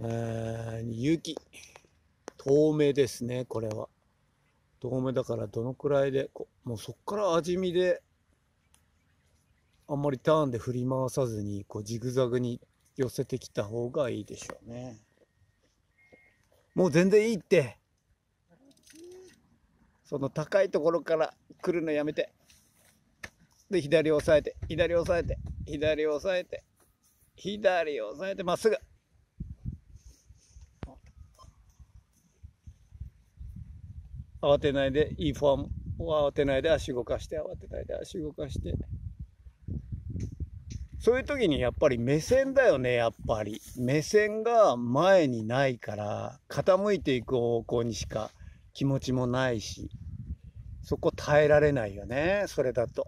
えー、雪。遠目ですね、これは。遠目だからどのくらいで、もうそっから味見で、あんまりターンで振り回さずに、こうジグザグに寄せてきた方がいいでしょうね。もう全然いいって。その高いところから来るのやめて。で、左押さえて、左押さえて、左押さえて、左押さえて、まっすぐ。慌てないで、いいフォームを慌てないで足動かして、慌てないで足動かして。そういう時にやっぱり目線だよね、やっぱり。目線が前にないから、傾いていく方向にしか気持ちもないし、そこ耐えられないよね、それだと。